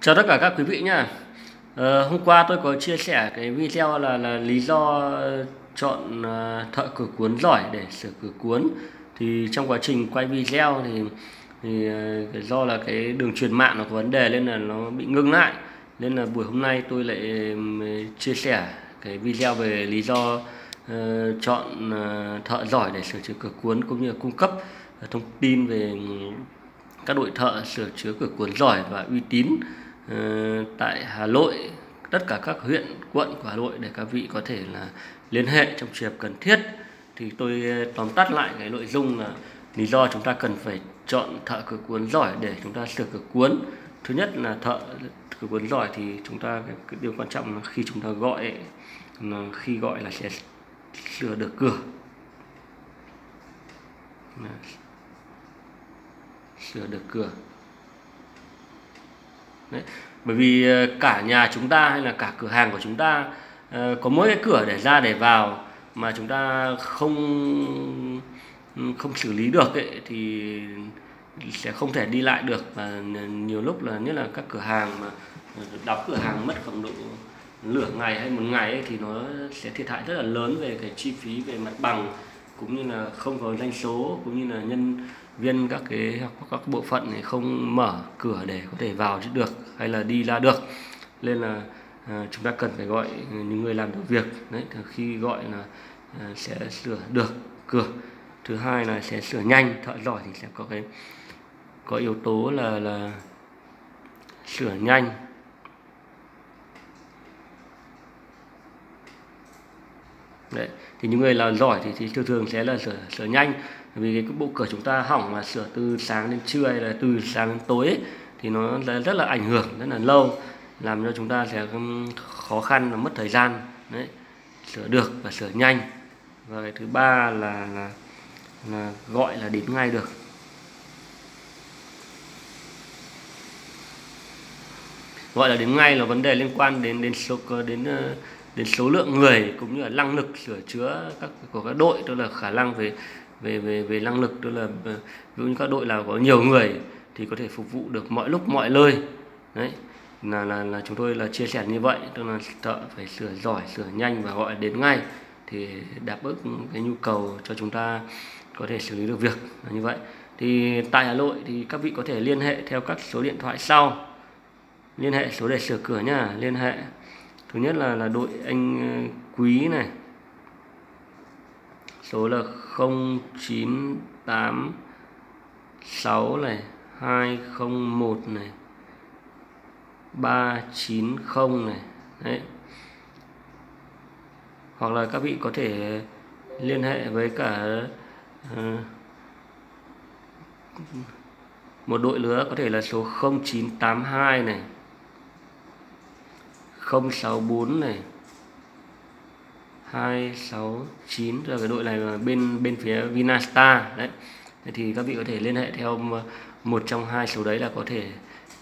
Chào tất cả các quý vị nhá. Ờ, hôm qua tôi có chia sẻ cái video là là lý do chọn ờ, thợ cửa cuốn giỏi để sửa cửa cuốn. Thì trong quá trình quay video thì thì ờ, do là cái đường truyền mạng nó có vấn đề nên là nó bị ngưng lại. Nên là buổi hôm nay tôi lại chia sẻ cái video về lý do uh, chọn uh, thợ giỏi để sửa chữa cửa cuốn cũng như là cung cấp thông tin về các đội thợ sửa chữa cửa cuốn giỏi và uy tín Ờ, tại Hà Nội tất cả các huyện quận của Hà Nội để các vị có thể là liên hệ trong trường hợp cần thiết. Thì tôi ờ, tóm tắt lại cái nội dung là lý do chúng ta cần phải chọn thợ cửa cuốn giỏi để chúng ta sửa cửa cuốn. Thứ nhất là thợ cửa cuốn giỏi thì chúng ta cái, điều quan trọng là khi chúng ta gọi là khi gọi là sẽ sửa được cửa. Sửa được cửa. Đấy. Bởi vì ờ, cả nhà chúng ta hay là cả cửa hàng của chúng ta ờ, có mỗi cái cửa để ra để vào mà chúng ta không không xử lý được ấy, thì sẽ không thể đi lại được và nhiều lúc là nhất là các cửa hàng mà ờ, đóng cửa hàng mất khoảng độ nửa ngày hay một ngày ấy, thì nó sẽ thiệt hại rất là lớn về cái chi phí về mặt bằng cũng như là không có doanh số cũng như là nhân viên các cái các bộ phận này không mở cửa để có thể vào được hay là đi ra được. Nên là à, chúng ta cần phải gọi những người làm được việc. Đấy khi gọi là à, sẽ sửa được cửa. Thứ hai là sẽ sửa nhanh thợ giỏi thì sẽ có cái có yếu tố là là sửa nhanh. Đấy thì những người là giỏi thì, thì thường thường sẽ là sửa sửa nhanh. Vì cái bộ cửa chúng ta hỏng mà sửa từ sáng đến trưa hay là từ sáng đến tối ấy, thì nó rất là ảnh hưởng rất là lâu làm cho chúng ta sẽ khó khăn và mất thời gian. Đấy sửa được và sửa nhanh. Và cái thứ ba là, là là gọi là đến ngay được. Gọi là đến ngay là vấn đề liên quan đến đến số đến đến số lượng người cũng như là năng lực sửa chữa các, của các đội, tức là khả năng về về về về năng lực, tức là ờ, ví dụ như các đội nào có nhiều người thì có thể phục vụ được mọi lúc, mọi nơi. Đấy, là là là chúng tôi là chia sẻ như vậy, tức là thợ phải sửa giỏi, sửa nhanh và gọi đến ngay thì đáp ứng cái nhu cầu cho chúng ta có thể xử lý được việc, là như vậy. Thì tại Hà Nội thì các vị có thể liên hệ theo các số điện thoại sau. Liên hệ, số để sửa cửa nhá, liên hệ thứ nhất là là đội anh ờ, quý này. Số là 0986 này 201 này 390 này. Đấy. Hoặc là các vị có thể liên hệ với cả uh, một đội lứa có thể là số 0982 này. 064 này. 269 rồi cái đội này là bên bên phía Vinastar đấy. Thì các vị có thể liên hệ theo một trong hai số đấy là có thể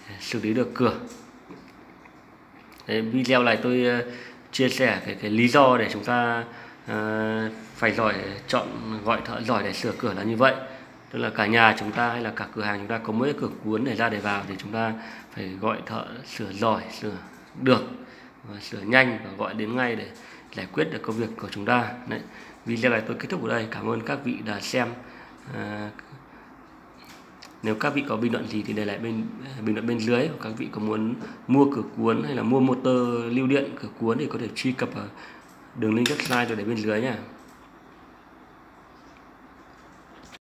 à, xử lý được cửa. Đấy, video này tôi à, chia sẻ cái, cái lý do để chúng ta uh, phải giỏi chọn gọi thợ giỏi để sửa cửa là như vậy. Tức là cả nhà chúng ta hay là cả cửa hàng chúng ta có mỗi cửa cuốn để ra để vào thì chúng ta phải gọi thợ sửa giỏi sửa được sửa nhanh và gọi đến ngay để giải quyết được công việc của chúng ta. Đấy. video này tôi kết thúc ở đây. Cảm ơn các vị đã xem. À, nếu các vị có bình luận gì thì để lại bên à, bình luận bên dưới. Hoặc các vị có muốn mua cửa cuốn hay là mua motor lưu điện cửa cuốn thì có thể truy cập ở đường link website rồi để bên dưới nha.